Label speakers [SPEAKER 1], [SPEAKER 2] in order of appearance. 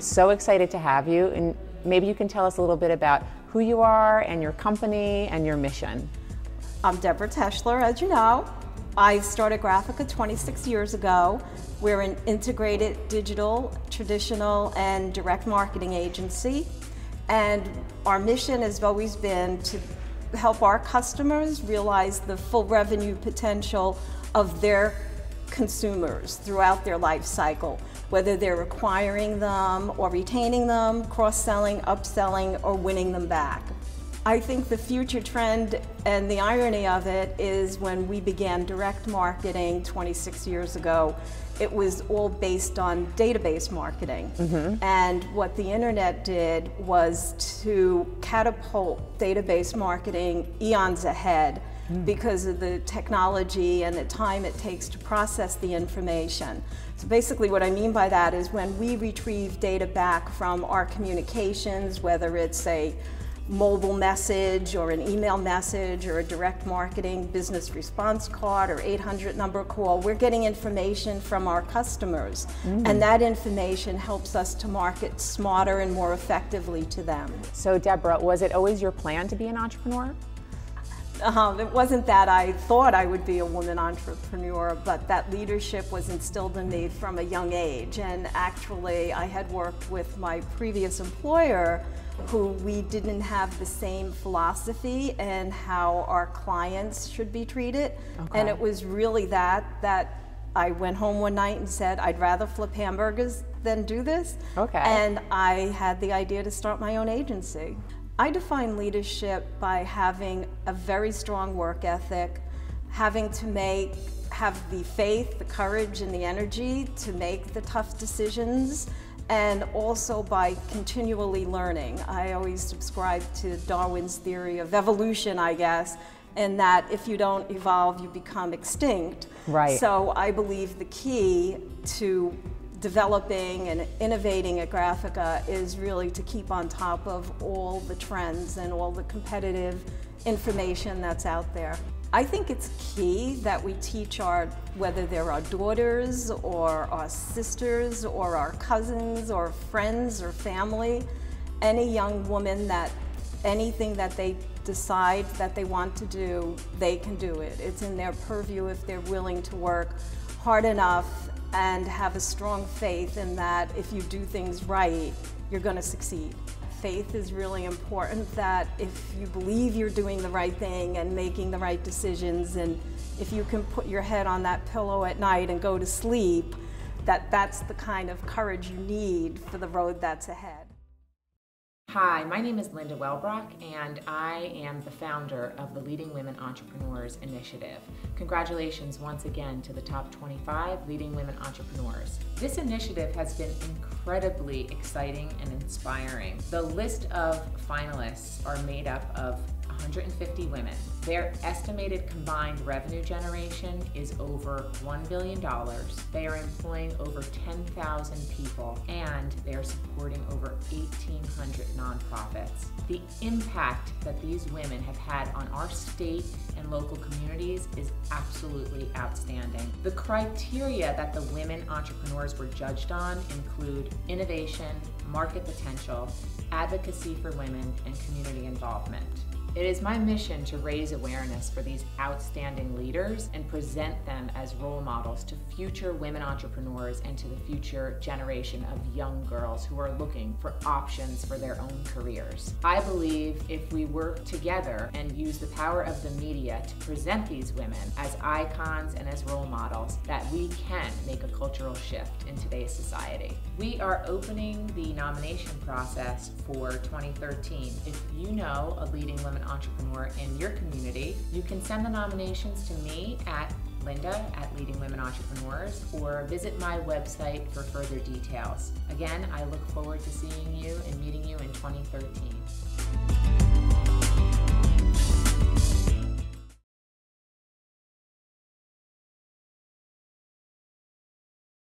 [SPEAKER 1] so excited to have you, and maybe you can tell us a little bit about who you are and your company and your mission.
[SPEAKER 2] I'm Debra Taeschler, as you know. I started Gráfica 26 years ago. We're an integrated digital, traditional, and direct marketing agency. And our mission has always been to help our customers realize the full revenue potential of their consumers throughout their life cycle, whether they're acquiring them or retaining them, cross-selling, upselling, or winning them back. I think the future trend and the irony of it is when we began direct marketing 26 years ago, it was all based on database marketing. Mm -hmm. And what the internet did was to catapult database marketing eons ahead mm. because of the technology and the time it takes to process the information. So basically what I mean by that is when we retrieve data back from our communications, whether it's a mobile message or an email message or a direct marketing business response card or 800 number call, we're getting information from our customers. Mm. And that information helps us to market smarter and more effectively to them.
[SPEAKER 1] So Debra, was it always your plan to be an entrepreneur?
[SPEAKER 2] Um, it wasn't that I thought I would be a woman entrepreneur, but that leadership was instilled in me from a young age. And actually, I had worked with my previous employer who we didn't have the same philosophy and how our clients should be treated. Okay. And it was really that, that I went home one night and said, I'd rather flip hamburgers than do this. Okay. And I had the idea to start my own agency. I define leadership by having a very strong work ethic, having to make, have the faith, the courage, and the energy to make the tough decisions, and also by continually learning. I always subscribe to Darwin's theory of evolution, I guess, and that if you don't evolve, you become extinct. Right. So I believe the key to developing and innovating at Gráfica is really to keep on top of all the trends and all the competitive information that's out there. I think it's key that we teach our, whether they're our daughters or our sisters or our cousins or friends or family, any young woman that anything that they decide that they want to do, they can do it. It's in their purview if they're willing to work hard enough and have a strong faith in that if you do things right, you're going to succeed. Faith is really important that if you believe you're doing the right thing and making the right decisions and if you can put your head on that pillow at night and go to sleep, that that's the kind of courage you need for the road that's ahead.
[SPEAKER 3] Hi, my name is Linda Wellbrock, and I am the founder of the Leading Women Entrepreneurs Initiative. Congratulations once again to the top 25 Leading Women Entrepreneurs. This initiative has been incredibly exciting and inspiring. The list of finalists are made up of 150 women. Their estimated combined revenue generation is over $1 billion. They are employing over 10,000 people and they are supporting over 1,800 nonprofits. The impact that these women have had on our state and local communities is absolutely outstanding. The criteria that the women entrepreneurs were judged on include innovation, market potential, advocacy for women, and community involvement. It is my mission to raise awareness for these outstanding leaders and present them as role models to future women entrepreneurs and to the future generation of young girls who are looking for options for their own careers. I believe if we work together and use the power of the media to present these women as icons and as role models, that we can make a cultural shift in today's society. We are opening the nomination process for 2013. If you know a leading women entrepreneur in your community, you can send the nominations to me at Linda at Leading Women Entrepreneurs or visit my website for further details. Again, I look forward to seeing you and meeting you in 2013.